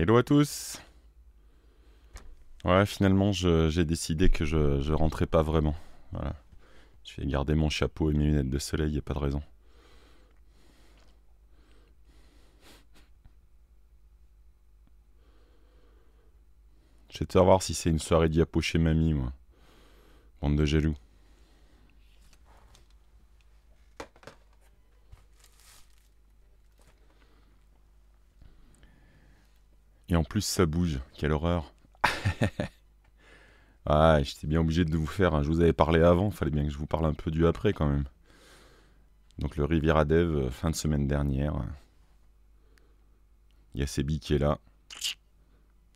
Hello à tous Ouais, finalement, j'ai décidé que je, rentrais pas vraiment. Voilà. Je vais garder mon chapeau et mes lunettes de soleil, y a pas de raison. Je vais te savoir si c'est une soirée diapo chez mamie, moi. Bande de jaloux. Et en plus, ça bouge. Quelle horreur. ah, j'étais bien obligé de vous faire. Je vous avais parlé avant. Fallait bien que je vous parle un peu du après quand même. Donc le Riviera Dev, euh, fin de semaine dernière. Il y a Sebi qui est là.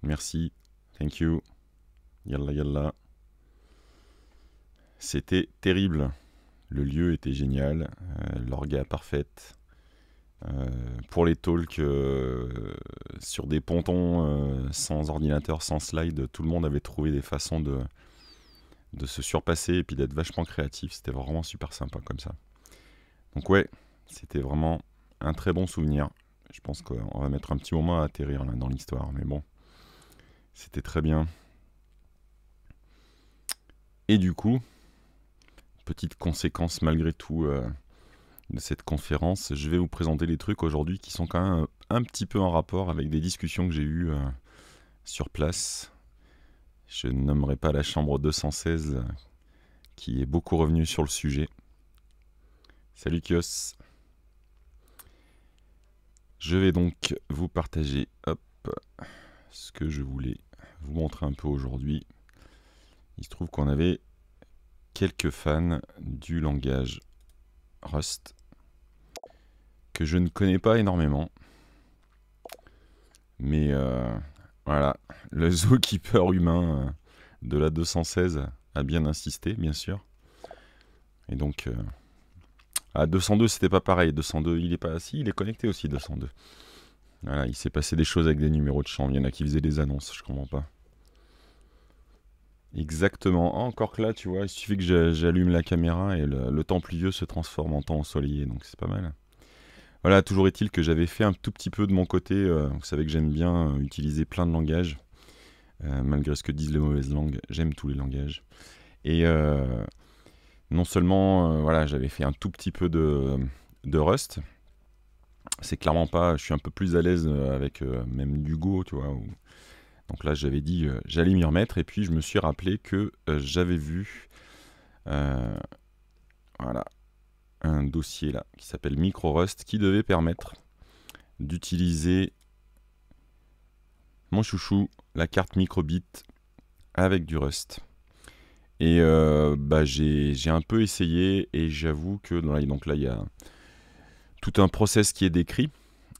Merci. Thank you. Yalla yalla. C'était terrible. Le lieu était génial. Euh, L'orga parfaite. Euh, pour les talks euh, sur des pontons euh, sans ordinateur, sans slide, tout le monde avait trouvé des façons de, se surpasser et puis d'être vachement créatif. C'était vraiment super sympa comme ça. Donc ouais, c'était vraiment un très bon souvenir. Je pense qu'on va mettre un petit moment à atterrir dans l'histoire, mais bon, c'était très bien. Et du coup, petite conséquence malgré tout de cette conférence. Je vais vous présenter les trucs aujourd'hui qui sont quand même un petit peu en rapport avec des discussions que j'ai eues euh, sur place. Je ne nommerai pas la chambre 216 qui est beaucoup revenu sur le sujet. Salut Kios. Je vais donc vous partager ce que je voulais vous montrer un peu aujourd'hui. Il se trouve qu'on avait quelques fans du langage Rust que je ne connais pas énormément. Mais euh, voilà, le zookeeper humain euh, de la 216 a bien insisté, bien sûr. Et donc, euh, à 202, c'était pas pareil. 202, il est pas assis, il est connecté aussi, 202. Voilà, il s'est passé des choses avec des numéros de chambre. Il y en a qui faisaient des annonces, je comprends pas. Exactement. Ah, encore que là, tu vois, il suffit que j'allume la caméra et le, temps pluvieux se transforme en temps ensoleillé, donc c'est pas mal. Voilà, toujours est-il que j'avais fait un tout petit peu de mon côté. Euh, vous savez que j'aime bien euh, utiliser plein de langages. Euh, malgré ce que disent les mauvaises langues, j'aime tous les langages. Et non seulement, voilà, j'avais fait un tout petit peu de, de Rust. C'est clairement pas, je suis un peu plus à l'aise avec même du Go, tu vois. Donc là, j'avais dit, j'allais m'y remettre. Et puis, je me suis rappelé que j'avais vu, voilà, un dossier là qui s'appelle MicroRust qui devait permettre d'utiliser mon chouchou, la carte microbit avec du Rust. Et euh, bah, j'ai un peu essayé et j'avoue que donc là il y a tout un process qui est décrit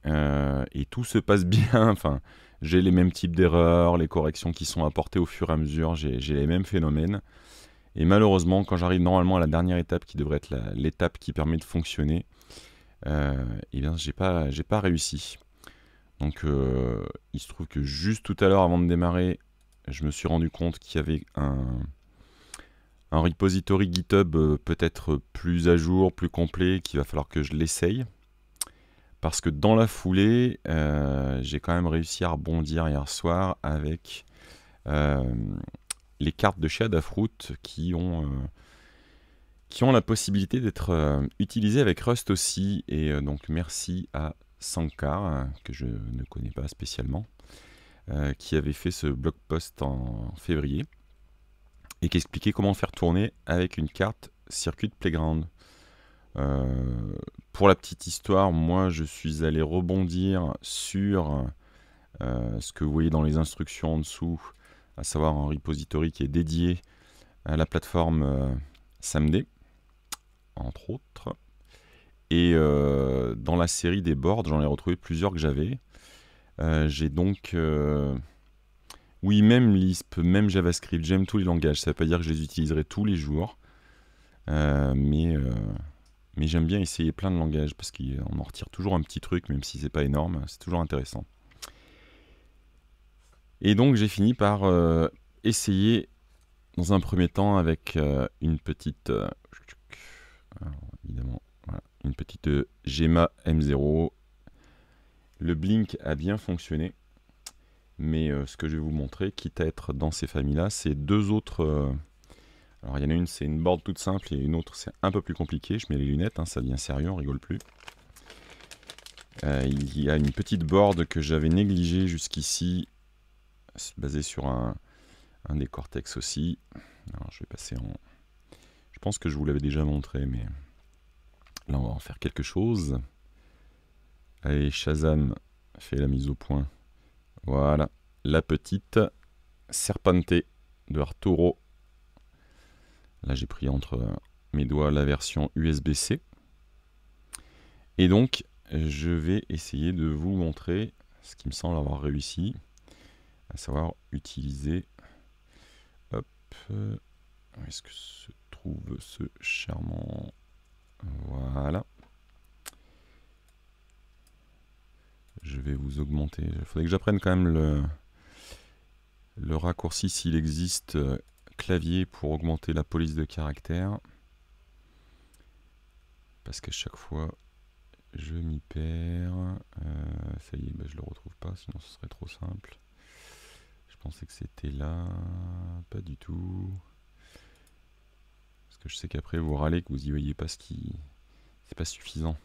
euh, et tout se passe bien. Enfin, j'ai les mêmes types d'erreurs, les corrections qui sont apportées au fur et à mesure, j'ai les mêmes phénomènes. Et malheureusement, quand j'arrive normalement à la dernière étape, qui devrait être l'étape qui permet de fonctionner, euh, eh bien, j'ai pas, pas réussi. Donc, euh, il se trouve que juste tout à l'heure, avant de démarrer, je me suis rendu compte qu'il y avait un, un repository GitHub euh, peut-être plus à jour, plus complet, qu'il va falloir que je l'essaye. Parce que dans la foulée, j'ai quand même réussi à rebondir hier soir avec les cartes de chez qui ont, euh, qui ont la possibilité d'être euh, utilisées avec Rust aussi. Et euh, donc merci à Sankar, que je ne connais pas spécialement, qui avait fait ce blog post en février et qui expliquait comment faire tourner avec une carte Circuit Playground. Pour la petite histoire, moi je suis allé rebondir sur ce que vous voyez dans les instructions en dessous, à savoir un repository qui est dédié à la plateforme euh, SAMD, entre autres. Et euh, dans la série des boards, j'en ai retrouvé plusieurs que j'avais. Euh, j'ai donc... oui, même Lisp, même JavaScript, j'aime tous les langages. Ça ne veut pas dire que je les utiliserai tous les jours. mais mais j'aime bien essayer plein de langages parce qu'on en retire toujours un petit truc, même si c'est pas énorme. C'est toujours intéressant. Et donc j'ai fini par euh, essayer dans un premier temps avec euh, une petite, euh, évidemment, une petite Gema M0. Le blink a bien fonctionné. Mais ce que je vais vous montrer, quitte à être dans ces familles-là, c'est deux autres... alors il y en a une, c'est une board toute simple, et une autre, c'est un peu plus compliqué. Je mets les lunettes, hein, ça devient sérieux, on rigole plus. il y a une petite board que j'avais négligée jusqu'ici, basée sur un, un des cortex aussi. Alors, je vais passer en... Je pense que je vous l'avais déjà montré, mais là, on va en faire quelque chose. Allez, Shazam fait la mise au point. Voilà, la petite Serpente de Arturo. Là, j'ai pris entre mes doigts la version USB-C. Et donc, je vais essayer de vous montrer ce qui me semble avoir réussi, à savoir utiliser où est-ce que se trouve ce charmant Voilà. Je vais vous augmenter. Il faudrait que j'apprenne quand même le, le raccourci s'il existe euh, clavier pour augmenter la police de caractère. Parce qu'à chaque fois, je m'y perds. Euh, ça y est, bah, je le retrouve pas, sinon ce serait trop simple. Je pensais que c'était là. Pas du tout. Parce que je sais qu'après vous râlez que vous y voyez pas ce qui. C'est pas suffisant.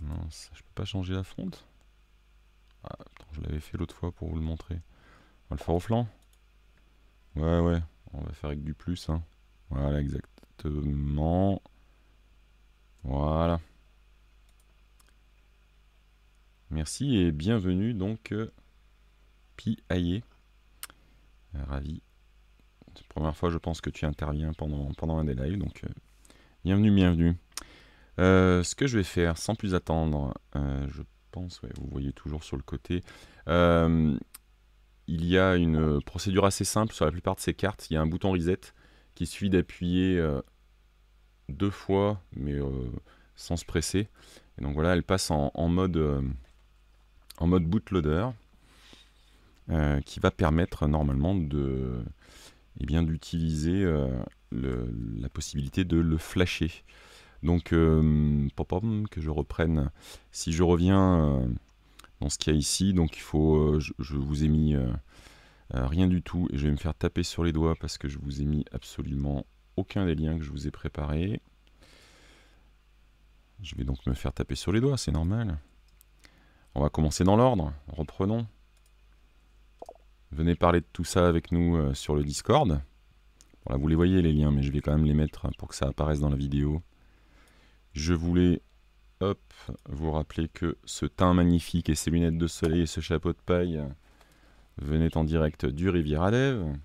Non, je peux pas changer la fonte? Ah, je l'avais fait l'autre fois pour vous le montrer. On va le faire au flanc Ouais, ouais. On va faire avec du plus. Hein. Voilà, exactement. Voilà. Merci et bienvenue donc euh, Pi. Euh, ravi. C'est la première fois je pense que tu interviens pendant, un des lives, donc euh, bienvenue, bienvenue. ce que je vais faire sans plus attendre, je pense, vous voyez toujours sur le côté, il y a une procédure assez simple sur la plupart de ces cartes. Il y a un bouton reset qui suffit d'appuyer deux fois, mais sans se presser. Et donc voilà, elle passe en mode en mode bootloader euh, qui va permettre normalement eh d'utiliser euh, la possibilité de le flasher. Donc, euh, que je reprenne. Si je reviens dans ce qu'il y a ici, donc il faut, je, je vous ai mis rien du tout et je vais me faire taper sur les doigts parce que je vous ai mis absolument aucun des liens que je vous ai préparés. Je vais donc me faire taper sur les doigts, c'est normal. On va commencer dans l'ordre. Reprenons. Venez parler de tout ça avec nous euh, sur le Discord. Voilà, vous les voyez les liens, mais je vais quand même les mettre pour que ça apparaisse dans la vidéo. Je voulais hop, vous rappeler que ce teint magnifique et ces lunettes de soleil et ce chapeau de paille venaient en direct du Riviera Dev.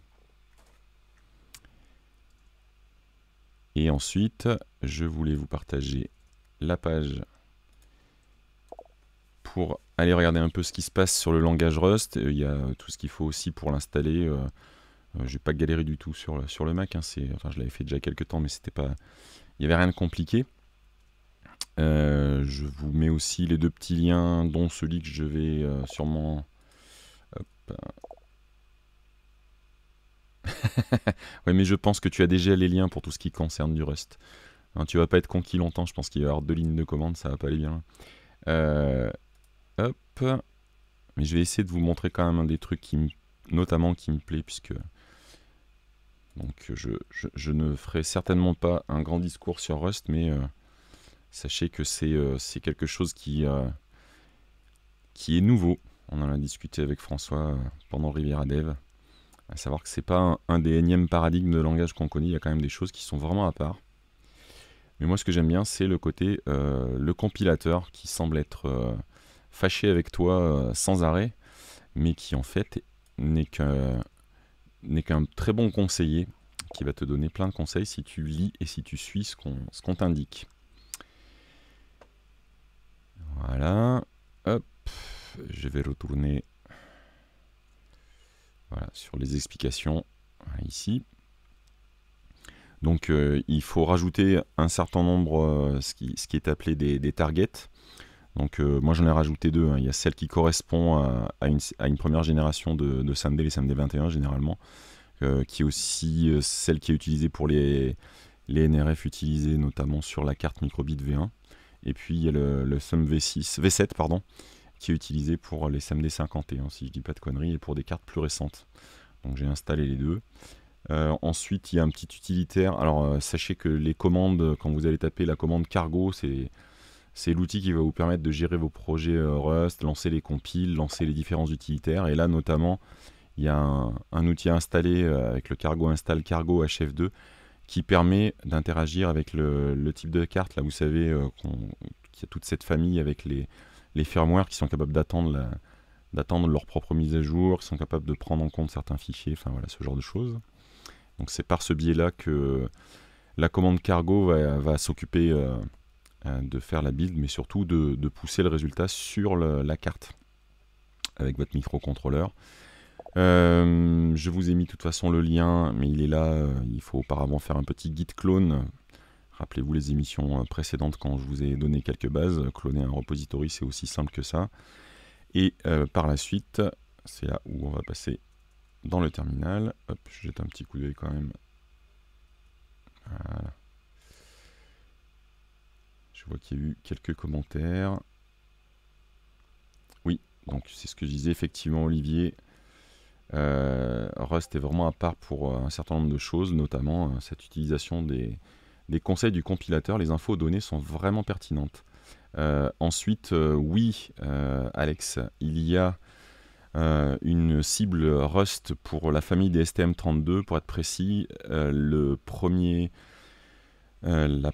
Et ensuite, je voulais vous partager la page pour aller regarder un peu ce qui se passe sur le langage Rust. Il y a tout ce qu'il faut aussi pour l'installer. Euh, euh, je n'ai pas galéré du tout sur le, sur le Mac. Hein, je l'avais fait déjà quelques temps, mais c'était pas, il n'y avait rien de compliqué. Euh, je vous mets aussi les deux petits liens, dont celui que je vais sûrement. ouais, mais je pense que tu as déjà les liens pour tout ce qui concerne du Rust. Hein, tu vas pas être conquis longtemps, je pense qu'il va y avoir deux lignes de commande, ça va pas aller bien. Euh, Hop. Mais je vais essayer de vous montrer quand même un des trucs qui notamment qui me plaît, puisque donc je, ne ferai certainement pas un grand discours sur Rust, mais euh, sachez que c'est euh, quelque chose qui, euh, qui est nouveau. On en a discuté avec François pendant Riviera Dev. À savoir que c'est pas un, des énièmes paradigmes de langage qu'on connaît, il y a quand même des choses qui sont vraiment à part. Mais moi ce que j'aime bien c'est le côté, le compilateur qui semble être fâché avec toi euh, sans arrêt, mais qui en fait n'est qu'un très bon conseiller qui va te donner plein de conseils si tu lis et si tu suis ce qu'on t'indique. Voilà. Hop. Je vais retourner voilà, sur les explications ici. Donc euh, il faut rajouter un certain nombre, euh, ce, qui, est appelé des, targets. Donc euh, moi j'en ai rajouté deux. Hein. Il y a celle qui correspond à, une, première génération de, de SAMD, les SAMD 21 généralement, qui est aussi celle qui est utilisée pour les, les NRF utilisés notamment sur la carte microbit V1. Et puis il y a le, le SUM V6, V7 pardon, qui est utilisé pour les SMD 51, si je dis pas de conneries, et pour des cartes plus récentes. Donc j'ai installé les deux. Euh, ensuite, il y a un petit utilitaire. Alors, euh, sachez que les commandes, quand vous allez taper la commande cargo, c'est l'outil qui va vous permettre de gérer vos projets euh, Rust, lancer les compiles, lancer les différents utilitaires. Et là, notamment, il y a un, outil installé avec le cargo install cargo HF2 qui permet d'interagir avec le, type de carte. Là, vous savez qu'il y a toute cette famille avec les, les firmware qui sont capables d'attendre d'attendre leur propre mise à jour, qui sont capables de prendre en compte certains fichiers, enfin voilà, ce genre de choses. Donc c'est par ce biais-là que la commande cargo va, s'occuper euh, euh, de faire la build, mais surtout de, pousser le résultat sur la carte avec votre microcontrôleur. Euh, je vous ai mis de toute façon le lien, mais il est là. il faut auparavant faire un petit git clone. Rappelez-vous les émissions précédentes quand je vous ai donné quelques bases. Cloner un repository, c'est aussi simple que ça. Et par la suite, c'est là où on va passer dans le terminal. Hop, je jette un petit coup d'œil quand même. Voilà. Je vois qu'il y a eu quelques commentaires. Oui, donc c'est ce que je disais, effectivement, Olivier. Euh, Rust est vraiment à part pour euh, un certain nombre de choses, notamment euh, cette utilisation des, conseils du compilateur. Les infos données sont vraiment pertinentes. ensuite, oui, Alex, il y a une cible Rust pour la famille des STM32, pour être précis. Les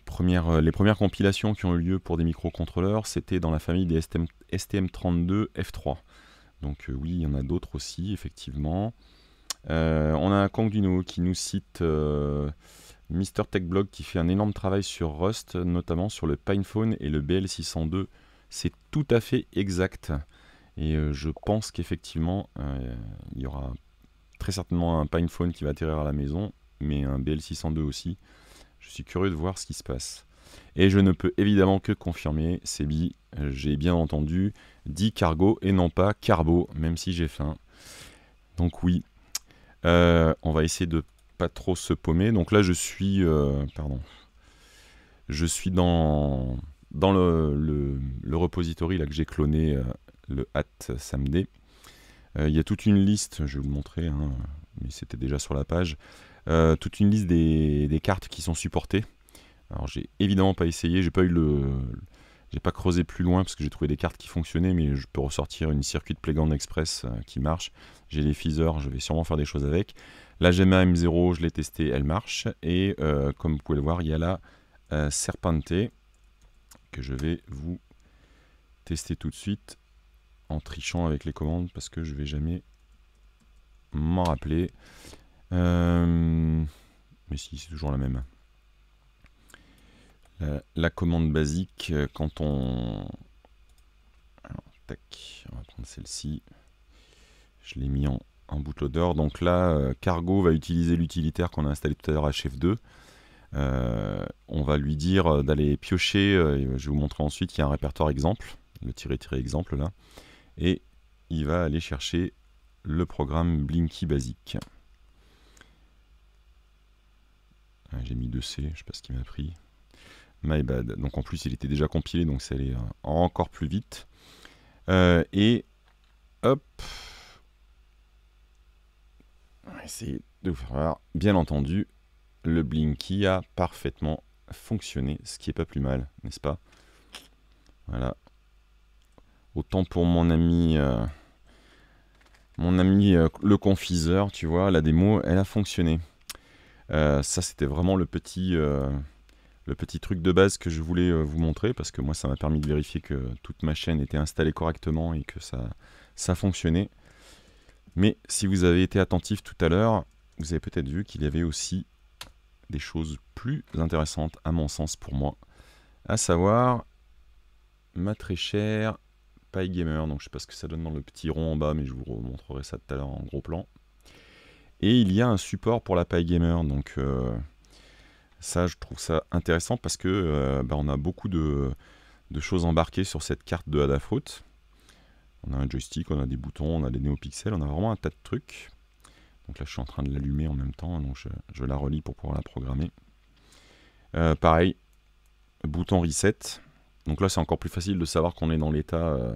premières compilations qui ont eu lieu pour des microcontrôleurs, c'était dans la famille des STM, STM32 F3. Donc oui, il y en a d'autres aussi, effectivement. on a un Kangduino qui nous cite Mister Techblog qui fait un énorme travail sur Rust, notamment sur le PinePhone et le BL602. C'est tout à fait exact. Et euh, je pense qu'effectivement, euh, il y aura très certainement un PinePhone qui va atterrir à la maison, mais un BL602 aussi. Je suis curieux de voir ce qui se passe. Et je ne peux évidemment que confirmer, Sebi, j'ai bien entendu, dit cargo et non pas carbo, même si j'ai faim. Donc oui, euh, on va essayer de pas trop se paumer. Donc là, je suis, pardon, je suis dans dans le, le, repository là que j'ai cloné le hat samedi. Euh, il y a toute une liste, je vais vous montrer, hein, mais c'était déjà sur la page, euh, toute une liste des, cartes qui sont supportées. Alors j'ai évidemment pas essayé, j'ai pas eu le, j'ai pas creusé plus loin parce que j'ai trouvé des cartes qui fonctionnaient, mais je peux ressortir une circuit de Playground Express euh, qui marche. J'ai les Feezer, je vais sûrement faire des choses avec. La Gemma M0, je l'ai testée, elle marche. Et comme vous pouvez le voir, il y a la Serpente que je vais vous tester tout de suite en trichant avec les commandes parce que je vais jamais m'en rappeler. Euh, mais si, c'est toujours la même. La, commande basique, euh, quand on... tac, on va prendre celle-ci. Je l'ai mis en, en bootloader. Donc là, euh, Cargo va utiliser l'utilitaire qu'on a installé tout à l'heure à Chef2. on va lui dire d'aller piocher, je vais vous montrer ensuite, il y a un répertoire exemple, le tirer-tirer exemple là et il va aller chercher le programme Blinky basique. J'ai mis 2C, je sais pas ce qu'il m'a pris. My bad. Donc en plus il était déjà compilé, donc ça allait encore plus vite. Euh, et hop. On va de voir. Bien entendu, le Blinky a parfaitement fonctionné, ce qui est pas plus mal, n'est-ce pas? Voilà, Autant pour mon ami, euh, mon ami euh, le confiseur, tu vois, la démo, elle a fonctionné. Euh, ça, c'était vraiment le petit, le petit truc de base que je voulais vous montrer parce que moi, ça m'a permis de vérifier que toute ma chaîne était installée correctement et que ça, ça fonctionnait. Mais si vous avez été attentif tout à l'heure, vous avez peut-être vu qu'il y avait aussi des choses plus intéressantes à mon sens pour moi. À savoir, ma très chère Gamer, donc je sais pas ce que ça donne dans le petit rond en bas, mais je vous remontrerai ça tout à l'heure en gros plan. Et il y a un support pour la Gamer, donc euh, ça je trouve ça intéressant parce que euh, bah, on a beaucoup de, choses embarquées sur cette carte de Adafruit. On a un joystick, on a des boutons, on a des néopixels, on a vraiment un tas de trucs. Donc là je suis en train de l'allumer en même temps, donc je, la relis pour pouvoir la programmer. Euh, pareil, bouton reset. Donc là, c'est encore plus facile de savoir qu'on est dans l'état euh,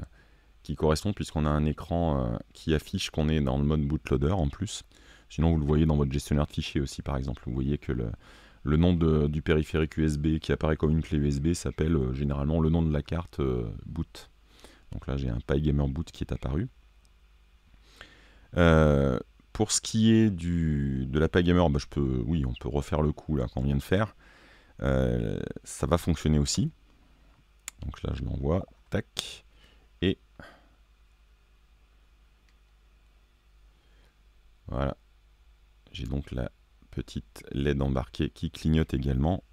qui correspond puisqu'on a un écran qui affiche qu'on est dans le mode bootloader en plus. Sinon, vous le voyez dans votre gestionnaire de fichiers aussi, par exemple. Vous voyez que le, nom du périphérique USB qui apparaît comme une clé USB s'appelle généralement le nom de la carte boot. Donc là, j'ai un PyGamer boot qui est apparu. pour ce qui est de la PyGamer, bah, je peux, oui, on peut refaire le coup là qu'on vient de faire. ça va fonctionner aussi. Donc là, je l'envoie. Tac. Et voilà. J'ai donc la petite LED embarquée qui clignote également.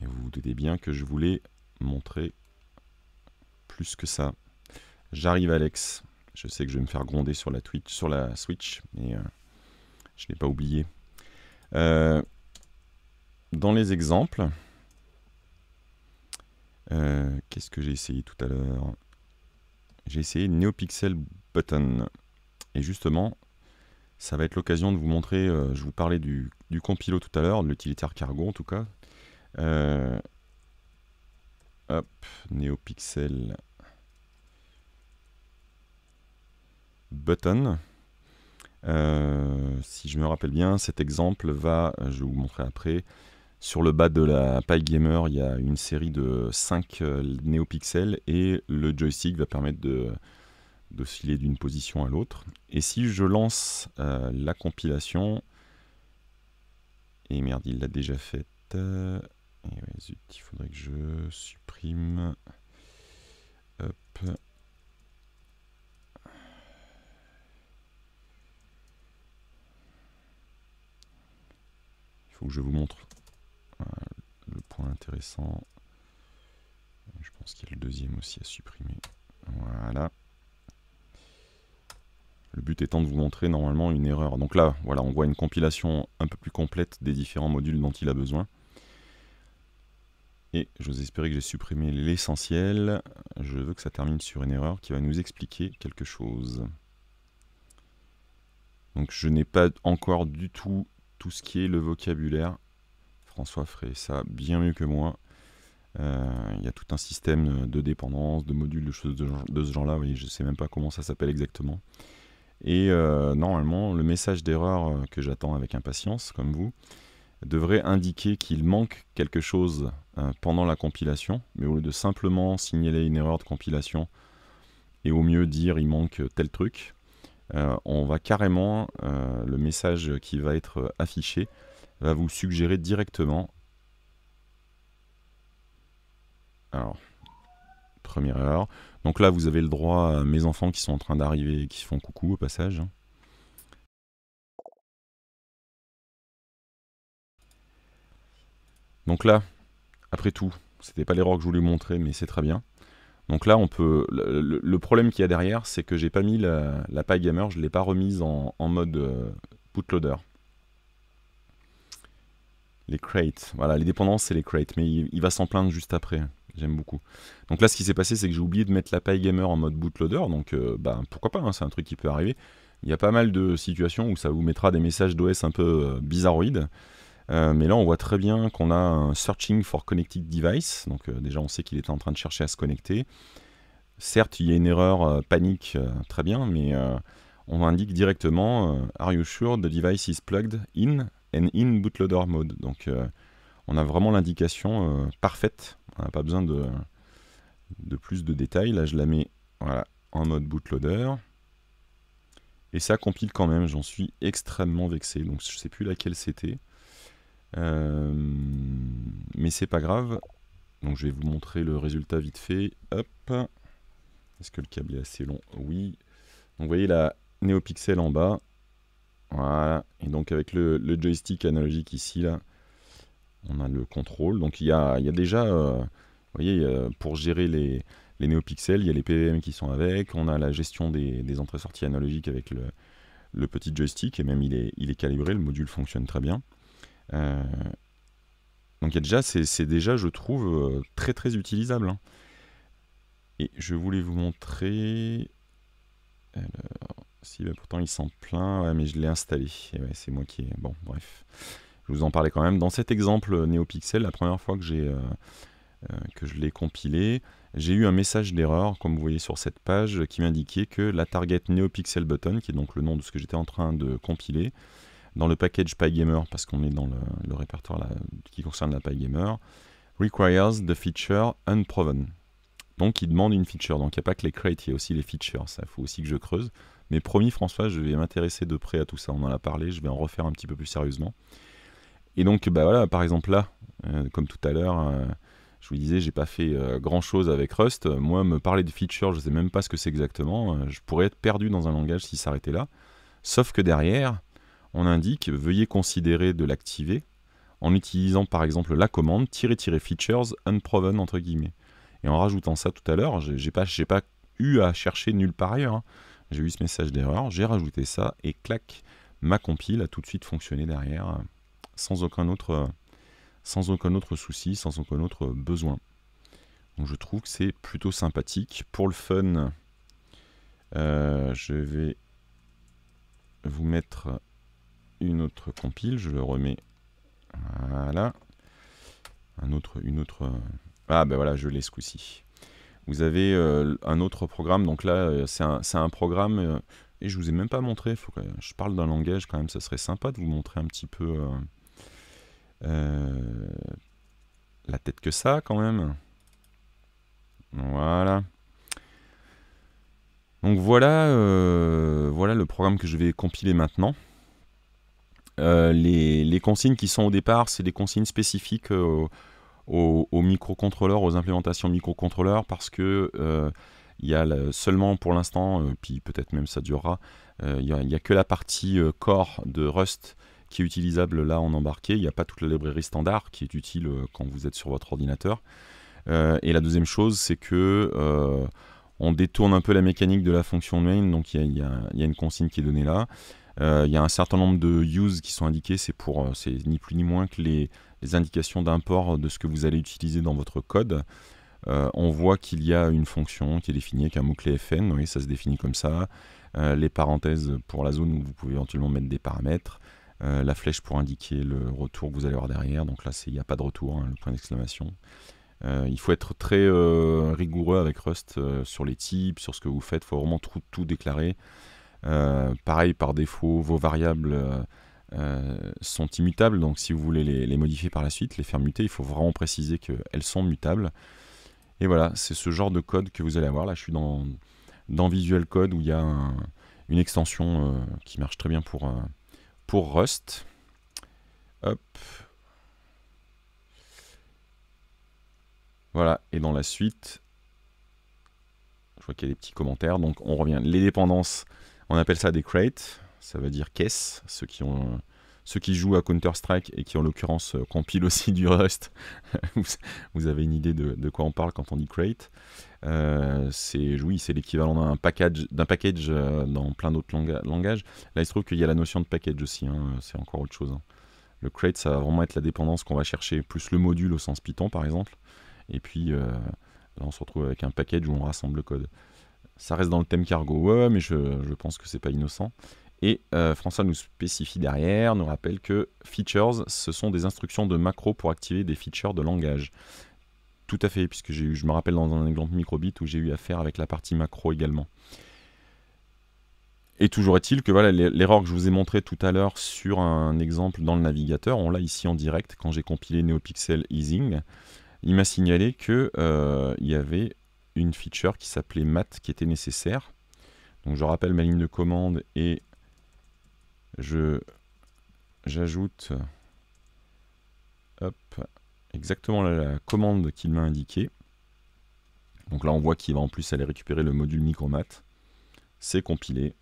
Et vous vous doutez bien que je voulais montrer plus que ça. J'arrive Alex. Je sais que je vais me faire gronder sur la, Twitch, sur la Switch, mais euh, je n'ai pas oublié. Euh, dans les exemples, euh, qu'est-ce que j'ai essayé tout à l'heure? J'ai essayé NeoPixel Button. Et justement, ça va être l'occasion de vous montrer, euh, je vous parlais du, compilo tout à l'heure, de l'utilitaire cargo en tout cas. Euh, hop, NeoPixel Button. si je me rappelle bien, cet exemple va, je vais vous montrer après, sur le bas de la PyGamer, il y a une série de 5 euh, néopixels et le joystick va permettre d'osciller d'une position à l'autre. Et si je lance euh, la compilation, et merde, il l'a déjà faite. et il faudrait que je supprime. Hop. Il faut que je vous montre le point intéressant. Je pense qu'il y a le deuxième aussi à supprimer. Voilà. Le but étant de vous montrer normalement une erreur. Donc là, voilà, on voit une compilation un peu plus complète des différents modules dont il a besoin. Et j'ose espérer que j'ai supprimé l'essentiel. Je veux que ça termine sur une erreur qui va nous expliquer quelque chose. Donc je n'ai pas encore du tout tout ce qui est le vocabulaire François ferait ça bien mieux que moi. Euh, il y a tout un système de dépendance, de modules, de choses de, ce genre-là. Je ne sais même pas comment ça s'appelle exactement. Et euh, normalement, le message d'erreur euh, que j'attends avec impatience, comme vous, devrait indiquer qu'il manque quelque chose pendant la compilation. Mais au lieu de simplement signaler une erreur de compilation et au mieux dire il manque tel truc, on va carrément, le message qui va être affiché, va vous suggérer directement. Alors, première erreur. Donc là, vous avez le droit à mes enfants qui sont en train d'arriver et qui font coucou au passage. Donc là, après tout, c'était pas l'erreur que je voulais montrer, mais c'est très bien. Donc là, on peut. Le, problème qu'il y a derrière, c'est que j'ai pas mis la, la gamer, je l'ai pas remise en, mode euh, bootloader. Les crates. Voilà, les dépendances, c'est les crates. Mais il, va s'en plaindre juste après. J'aime beaucoup. Donc là, ce qui s'est passé, c'est que j'ai oublié de mettre la PyGamer en mode bootloader. Donc, euh, bah, pourquoi pas, hein, c'est un truc qui peut arriver. Il y a pas mal de situations où ça vous mettra des messages d'OS un peu euh, bizarroïdes. Euh, mais là, on voit très bien qu'on a un searching for connected device. Donc déjà, on sait qu'il est en train de chercher à se connecter. Certes, il y a une erreur panique, très bien, mais on indique directement Are you sure the device is plugged in and in bootloader mode? Donc on a vraiment l'indication parfaite. On n'a pas besoin de, de plus de détails. Là je la mets voilà, en mode bootloader. Et ça compile quand même, j'en suis extrêmement vexé. Donc je sais plus laquelle c'était. Euh, mais c'est pas grave. Donc je vais vous montrer le résultat vite fait. Hop. Est-ce que le câble est assez long? Oui. Donc vous voyez la NeoPixel en bas. Voilà. Et donc avec le, joystick analogique ici, là, on a le contrôle. Donc il y a, il y a déjà, euh, vous voyez, pour gérer les, les néopixels, il y a les PVM qui sont avec. On a la gestion des, entrées-sorties analogiques avec le, petit joystick. Et même il est, il est calibré, le module fonctionne très bien. Euh, donc il y a déjà, c'est déjà, je trouve, euh, très très utilisable. Hein. Et je voulais vous montrer... Alors, si, bah, pourtant il s'en plaint, mais je l'ai installé. c'est moi qui ai... Bon, bref. Vous en parlais quand même. Dans cet exemple NeoPixel, la première fois que j'ai euh, que je l'ai compilé, j'ai eu un message d'erreur, comme vous voyez sur cette page, qui m'indiquait que la target NeoPixel button, qui est donc le nom de ce que j'étais en train de compiler, dans le package PyGamer, parce qu'on est dans le, répertoire qui concerne la PyGamer, requires the feature unproven. Donc il demande une feature. Donc il n'y a pas que les crates, il y a aussi les features. Ça, faut aussi que je creuse. Mais promis, François, je vais m'intéresser de près à tout ça. On en a parlé, je vais en refaire un petit peu plus sérieusement. Et donc, bah voilà, par exemple là, euh, comme tout à l'heure, euh, je vous disais, j'ai pas fait euh, grand chose avec Rust. Moi, me parler de feature, je sais même pas ce que c'est exactement. je pourrais être perdu dans un langage s'il s'arrêtait là. Sauf que derrière, on indique veuillez considérer de l'activer en utilisant par exemple la commande "-features unproven entre guillemets. Et en rajoutant ça tout à l'heure, j'ai pas, pas eu à chercher nulle part ailleurs. Hein. J'ai eu ce message d'erreur, j'ai rajouté ça et clac, ma compile a tout de suite fonctionné derrière sans aucun autre, sans aucun autre souci, sans aucun autre besoin. Donc je trouve que c'est plutôt sympathique. Pour le fun, euh, je vais vous mettre une autre compile, je le remets. Voilà. Un autre, une autre. Ah ben voilà, je l'ai ce coup-ci. Vous avez euh, un autre programme, donc là euh, c'est un, programme, euh, et je vous ai même pas montré, je parle d'un langage quand même, ça serait sympa de vous montrer un petit peu la tête que ça quand même. Voilà. Donc voilà, voilà le programme que je vais compiler maintenant. Euh, les, consignes qui sont au départ, c'est des consignes spécifiques euh, aux, microcontrôleurs, aux implémentations microcontrôleurs, parce que euh, il y a seulement pour l'instant, puis peut-être même ça durera, il n'y a, que la partie core de Rust qui est utilisable là en embarqué. Il n'y a pas toute la librairie standard qui est utile quand vous êtes sur votre ordinateur. et la deuxième chose, c'est que on détourne un peu la mécanique de la fonction main, donc il y, a une consigne qui est donnée là. Euh, il y a un certain nombre de use qui sont indiqués, c'est pour, euh, c'est ni plus ni moins que les, indications d'import de ce que vous allez utiliser dans votre code. Euh, on voit qu'il y a une fonction qui est définie avec un mot-clé FN, oui, ça se définit comme ça. les parenthèses pour la zone où vous pouvez éventuellement mettre des paramètres. La flèche pour indiquer le retour que vous allez avoir derrière. Donc là, il n'y a pas de retour, hein, le point d'exclamation. il faut être très rigoureux avec Rust sur les types, sur ce que vous faites. Il faut vraiment tout déclarer. Euh, pareil, par défaut, vos variables euh, euh, sont immutables, donc si vous voulez les, modifier par la suite, les faire muter, il faut vraiment préciser qu'elles sont mutables. Et voilà, c'est ce genre de code que vous allez avoir. Là, je suis dans Visual Code où il y a une extension qui marche très bien pour, pour Rust. Hop. Voilà, et dans la suite, je vois qu'il y a des petits commentaires, donc on revient. Les dépendances, on appelle ça des crates, ça veut dire caisse, ceux qui, ont, ceux qui jouent à Counter-Strike et qui en l'occurrence euh, compilent aussi du Rust, vous avez une idée de, quoi on parle quand on dit crate. Euh, c'est oui, c'est l'équivalent d'un package, euh, dans plein d'autres langages. Là, il se trouve qu'il y a la notion de package aussi, hein, c'est encore autre chose. Hein. Le crate, ça va vraiment être la dépendance qu'on va chercher, plus le module au sens Python par exemple. Et puis là, on se retrouve avec un package où on rassemble le code. Ça reste dans le thème cargo, ouais, mais je, pense que c'est pas innocent. Et euh, François nous spécifie derrière, nous rappelle que features, ce sont des instructions de macro pour activer des features de langage. Tout à fait, puisque eu, je me rappelle dans un exemple microbit où j'ai eu affaire avec la partie macro également. Et toujours est-il que voilà, l'erreur que je vous ai montré tout à l'heure sur un exemple dans le navigateur, on l'a ici en direct quand j'ai compilé NeoPixel Easing. Il m'a signalé qu'il euh, y avait une feature qui s'appelait mat qui était nécessaire. Donc je rappelle ma ligne de commande et je j'ajoute exactement la, commande qu'il m'a indiquée. Donc là on voit qu'il va en plus aller récupérer le module micromat. C'est compilé.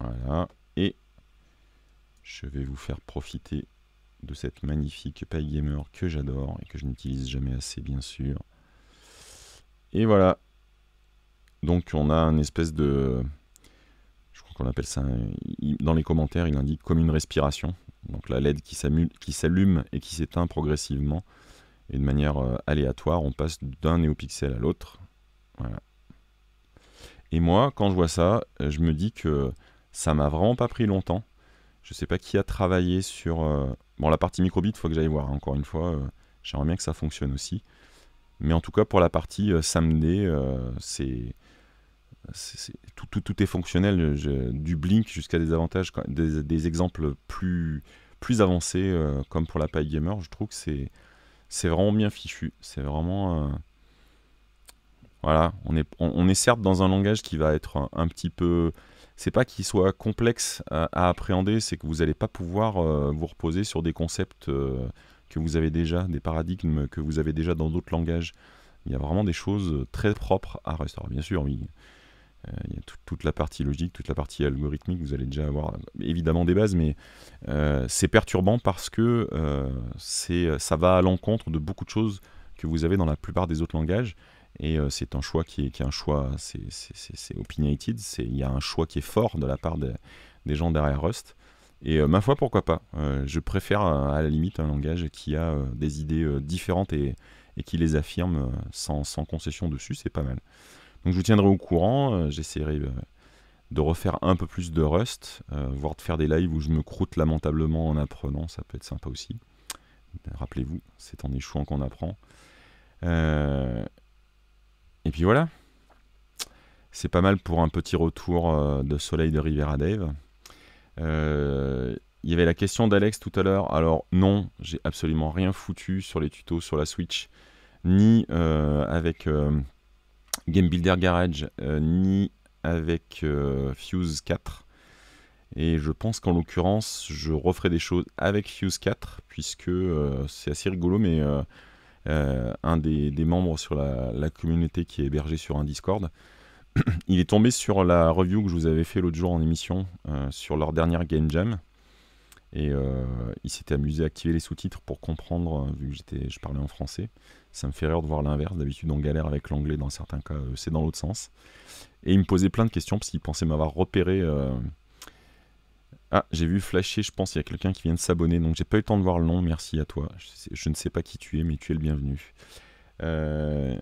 Voilà. Et je vais vous faire profiter de cette magnifique PyGamer que j'adore et que je n'utilise jamais assez bien sûr. Et voilà, donc on a une espèce de... Qu'on appelle ça... Dans les commentaires, il indique comme une respiration. Donc la LED qui s'allume et qui s'éteint progressivement. Et de manière euh, aléatoire, on passe d'un néopixel à l'autre. Voilà. Et moi, quand je vois ça, je me dis que ça m'a vraiment pas pris longtemps. Je sais pas qui a travaillé sur... Euh, bon, la partie microbit, il faut que j'aille voir, hein, encore une fois. Euh, j'aimerais bien que ça fonctionne aussi. Mais en tout cas, pour la partie samedi, c'est tout, est fonctionnel, du blink jusqu'à des avantages, des, exemples plus, plus avancés, comme pour la paille gamer, je trouve que c'est, c'est vraiment bien fichu. C'est vraiment. voilà, on est, certes dans un langage qui va être un petit peu c'est pas qu'il soit complexe à, appréhender, c'est que vous n'allez pas pouvoir euh, vous reposer sur des concepts euh, que vous avez déjà, des paradigmes que vous avez déjà dans d'autres langages. Il y a vraiment des choses très propres à Rust. Bien sûr, euh, il y a toute la partie logique, toute la partie algorithmique, vous allez déjà avoir évidemment des bases, mais c'est perturbant parce que ça va à l'encontre de beaucoup de choses que vous avez dans la plupart des autres langages. Et euh, c'est un choix qui est, un choix, c'est opinionated, il y a un choix qui est fort de la part des gens derrière Rust. Et euh, ma foi, pourquoi pas euh, Je préfère à la limite un langage qui a des idées différentes et, et, qui les affirme sans, sans concession dessus, c'est pas mal. Donc je vous tiendrai au courant, j'essaierai de refaire un peu plus de Rust, voire de faire des lives où je me croûte lamentablement en apprenant, ça peut être sympa aussi. Rappelez-vous, c'est en échouant qu'on apprend. Euh, et puis voilà. C'est pas mal pour un petit retour euh, de soleil de Rivera Dave. Euh, il y avait la question d'Alex tout à l'heure. Alors non, j'ai absolument rien foutu sur les tutos sur la Switch, ni euh, avec Game Builder Garage, ni avec Fuse 4. Et je pense qu'en l'occurrence, je referai des choses avec Fuse 4, puisque c'est assez rigolo, mais euh, un des, membres sur la, communauté qui est hébergé sur un Discord. il est tombé sur la review que je vous avais fait l'autre jour en émission euh, sur leur dernière Game Jam. Et euh, il s'était amusé à activer les sous-titres pour comprendre, vu que j'étais, je parlais en français. Ça me fait rire de voir l'inverse. D'habitude, on galère avec l'anglais dans certains cas, c'est dans l'autre sens. Et il me posait plein de questions parce qu'il pensait m'avoir repéré ah, j'ai vu flasher, je pense, il y a quelqu'un qui vient de s'abonner, donc j'ai pas eu le temps de voir le nom, merci à toi. Je, ne sais pas qui tu es, mais tu es le bienvenu. Euh,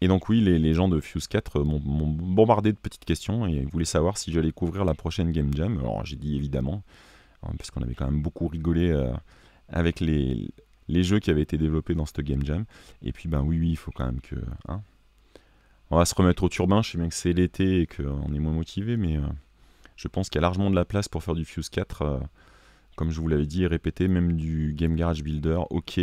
et donc oui, les, gens de Fuse 4 m'ont bombardé de petites questions et voulaient savoir si j'allais couvrir la prochaine Game Jam. Alors j'ai dit évidemment, parce qu'on avait quand même beaucoup rigolé euh, avec les, les, jeux qui avaient été développés dans cette Game Jam. Et puis ben oui, oui, il faut quand même que... Hein, on va se remettre au turbin, je sais bien que c'est l'été et qu'on est moins motivé, mais... Euh, je pense qu'il y a largement de la place pour faire du Fuse 4. Euh, comme je vous l'avais dit et répété, même du Game Garage Builder. Ok,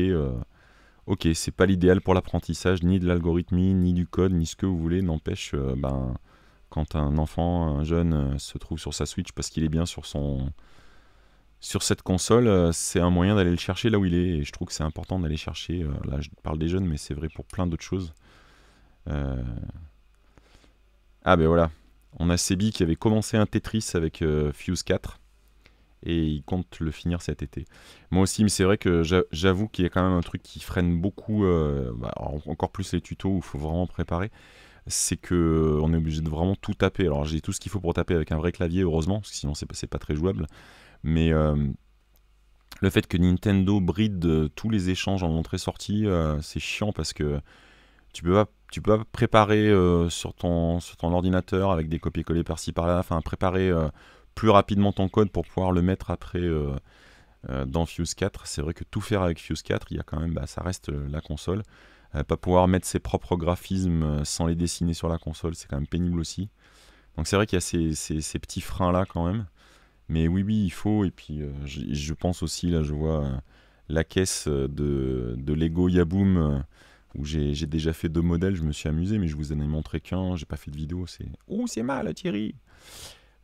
ok, c'est pas l'idéal pour l'apprentissage, ni de l'algorithmie, ni du code, ni ce que vous voulez. N'empêche, ben, quand un enfant, un jeune se trouve sur sa Switch parce qu'il est bien sur son sur cette console, c'est un moyen d'aller le chercher là où il est. Et je trouve que c'est important d'aller chercher. là, je parle des jeunes, mais c'est vrai pour plein d'autres choses. Ah ben voilà, on a Sebi qui avait commencé un Tetris avec euh, Fuse 4 et il compte le finir cet été. Moi aussi, mais c'est vrai que j'avoue qu'il y a quand même un truc qui freine beaucoup, euh, bah, encore plus les tutos où il faut vraiment préparer, c'est que euh, on est obligé de vraiment tout taper. Alors j'ai tout ce qu'il faut pour taper avec un vrai clavier, heureusement, parce que sinon c'est pas très jouable. Mais le fait que Nintendo bride tous les échanges en entrée-sortie, c'est chiant parce que tu peux pas tu peux préparer euh, sur, ton, sur ton ordinateur avec des copier-coller par-ci par-là, enfin préparer euh, plus rapidement ton code pour pouvoir le mettre après euh, dans Fuse 4. C'est vrai que tout faire avec Fuse 4, il y a quand même, bah, ça reste la console. pas pouvoir mettre ses propres graphismes sans les dessiner sur la console, c'est quand même pénible aussi. Donc c'est vrai qu'il y a ces, ces, petits freins-là quand même. Mais oui, oui, il faut. Et puis je, pense aussi, là je vois la caisse de, de Lego Yaboom où j'ai déjà fait deux modèles, je me suis amusé, mais je vous en ai montré qu'un, j'ai pas fait de vidéo. C'est ouh, c'est mal, Thierry.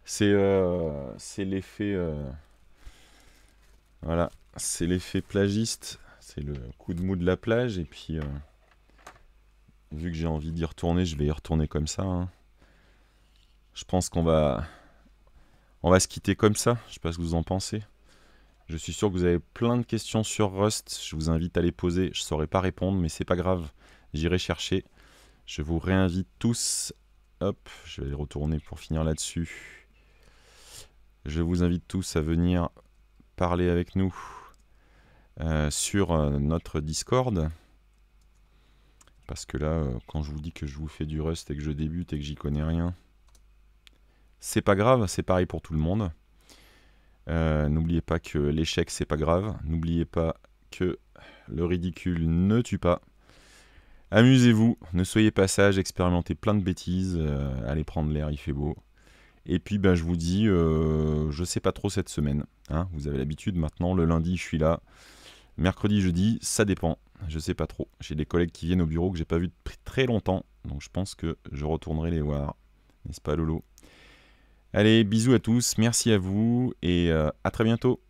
C'est euh, l'effet euh, voilà, c'est l'effet plagiste, c'est le coup de mou de la plage et puis euh, vu que j'ai envie d'y retourner, je vais y retourner comme ça. Hein. Je pense qu'on va on va se quitter comme ça. Je sais pas ce que vous en pensez. Je suis sûr que vous avez plein de questions sur Rust. Je vous invite à les poser. Je ne saurais pas répondre, mais c'est pas grave. J'irai chercher. Je vous réinvite tous. Hop, je vais retourner pour finir là-dessus. Je vous invite tous à venir parler avec nous euh, sur euh, notre Discord. Parce que là, euh, quand je vous dis que je vous fais du Rust et que je débute et que j'y connais rien, c'est pas grave, c'est pareil pour tout le monde. Euh, n'oubliez pas que l'échec, c'est pas grave. N'oubliez pas que le ridicule ne tue pas. Amusez-vous, ne soyez pas sages, expérimentez plein de bêtises, euh, allez prendre l'air, il fait beau. Et puis ben, je vous dis, euh, je sais pas trop cette semaine. Hein, vous avez l'habitude maintenant, le lundi je suis là. Mercredi, jeudi, ça dépend. Je sais pas trop. J'ai des collègues qui viennent au bureau que j'ai pas vu depuis très longtemps. Donc je pense que je retournerai les voir. N'est-ce pas Lolo? Allez, bisous à tous, merci à vous et euh, à très bientôt.